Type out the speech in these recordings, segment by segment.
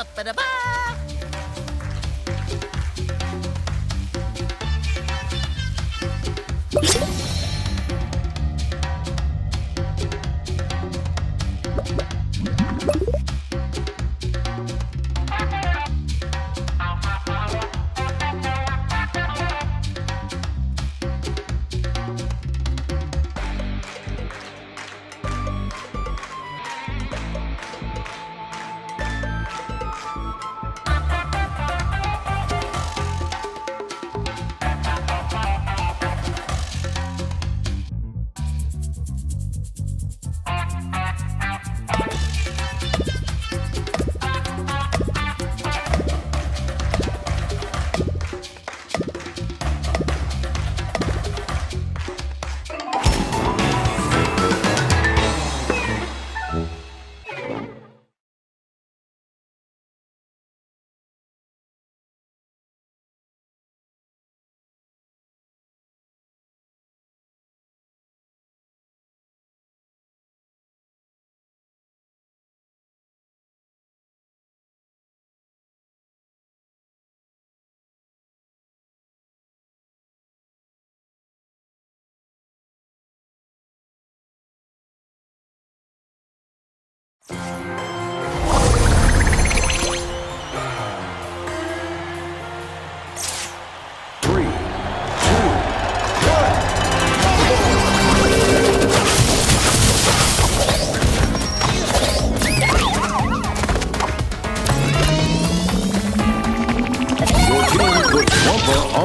Ba-ba-da-ba. Three,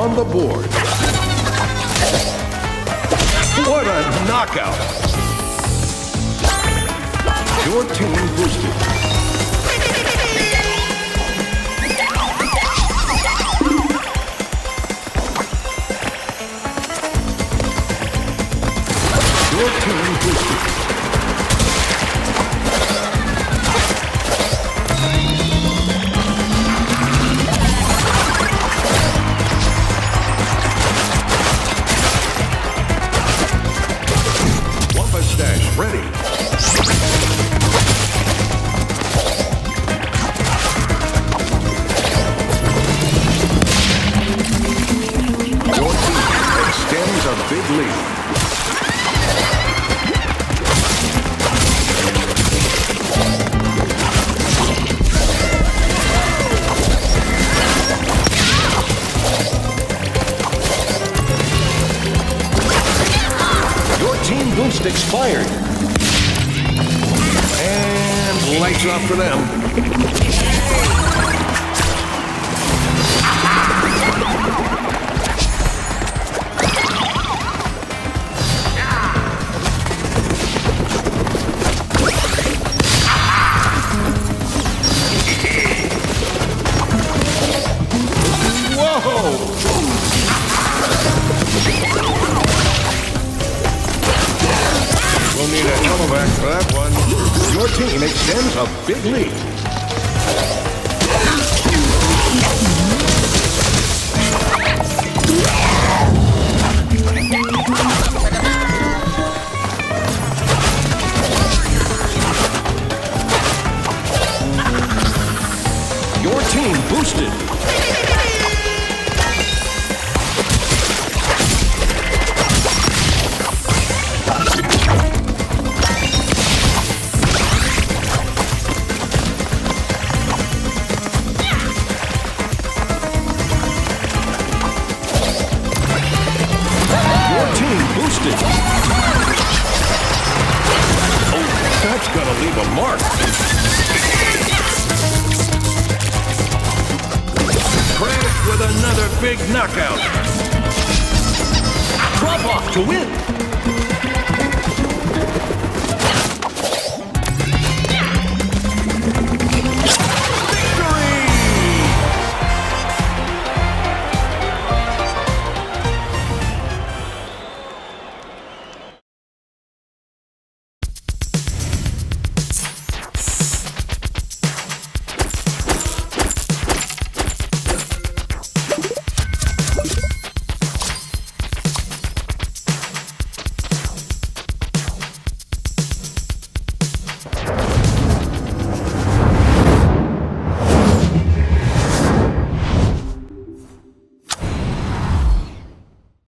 on the board. What a knockout! Your team boosted. Stash ready. Your team extends a big lead. Expired. And lights off for them. Your team extends a big lead. Leave a mark. Crash with another big knockout. Drop off to win.